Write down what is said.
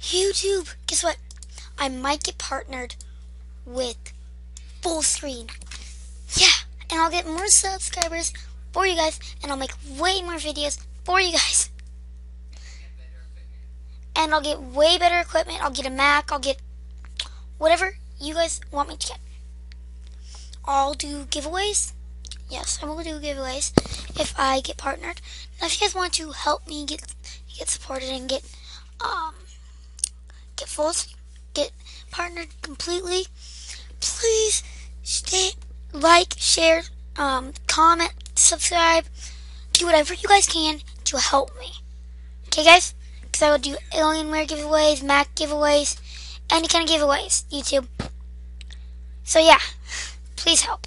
YouTube, guess what? I might get partnered with Fullscreen. Yeah, and I'll get more subscribers for you guys, and I'll make way more videos for you guys. And I'll get way better equipment. I'll get a Mac. I'll get whatever you guys want me to get. I'll do giveaways. Yes, I will do giveaways if I get partnered. Now, if you guys want to help me get get supported and get get partnered completely, please stay like, share, um, comment, subscribe, do whatever you guys can to help me. Okay, guys? Because I will do Alienware giveaways, Mac giveaways, any kind of giveaways, YouTube. So yeah, please help.